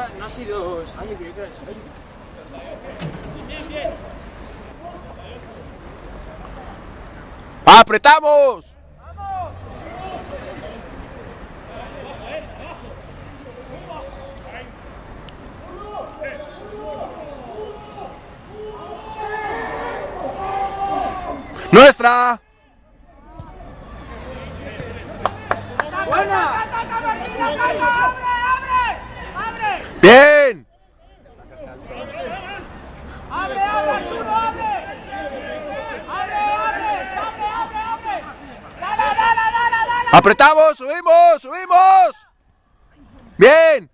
Ah, no ha sido Sayo, creo que era Sayo. ¡Apretamos! ¡Nuestra! ¡Buena! ¡Abre, abre, Arturo, abre! ¡Abre, abre! ¡Abre, abre, abre! ¡Dale, dale, dale, dale! ¡Apretamos! ¡Subimos! ¡Subimos! ¡Bien!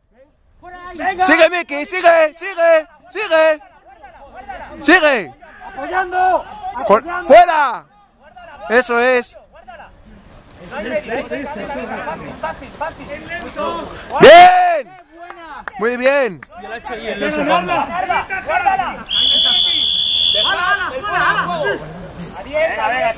¡Venga! ¡Sigue, Miki! ¡Sigue! ¡Sigue! ¡Sigue! ¡Sigue! ¡Apoyando! ¡Fuera! Eso es. ¡Bien! Muy bien.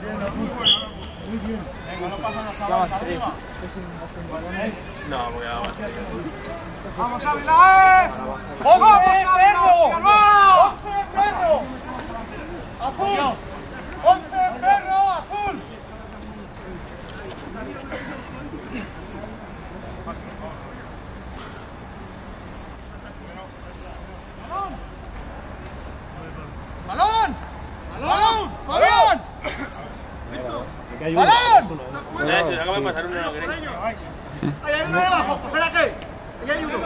vida. ¡Vamos, Ávila, eh! ¡Vamos, perro! ¡Once, perro! ¡Azul! ¡Once, perro, azul! ¡Balón! ¡Balón! ¡Balón! ¡Balón! Se acaba de pasar uno. Ahí hay uno debajo, que. Ahí hay uno.